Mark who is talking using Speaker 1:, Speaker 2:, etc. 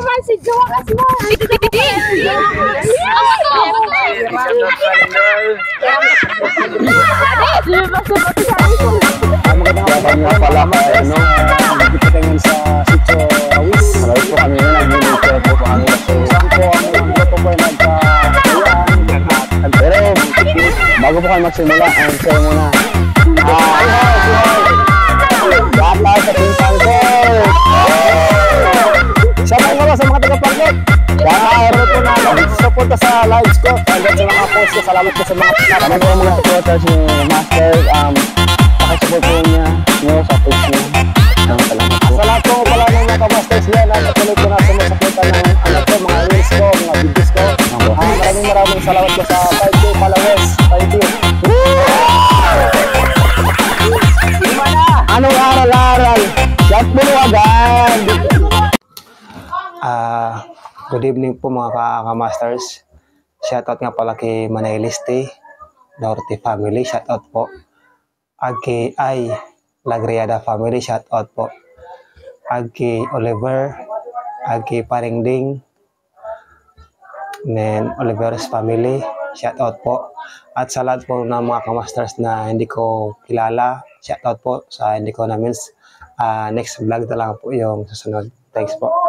Speaker 1: man si Jowa kasi mo.
Speaker 2: Ang magandang nga pala ano, dito tingin sa sitio Awis. Marami po kami na naglilito po po kami. So, saan po ang. Pero, bago po kayo magsimula, ang share muna. Ah, Kakaroon po na mag-support sa lives ko. Hanggang sa mga post ko. Salamat sa mga Kami po mga supporters. Um, pakisupport po niya nyo sa page niya. Salamat po. Sa lahat po pala ng na patuloy ko na sumusuporta ng ano ko, mga reels ko, mga videos ko. Maraming maraming salamat sa 5K followers. Thank you. Anong aral-aral? Shot mo! Ah, good evening po mga ka-masters. Shoutout nga pala kay Maniliste, Norte family, shoutout po. Agi ay Lagriada family, shoutout po. Agi Oliver, Agi Paringding, then Oliver's family, shoutout po. At sa lahat po ng mga kamasters na hindi ko kilala, shoutout po sa hindi ko na means. Ah, next vlog na lang po yung susunod. Thanks po.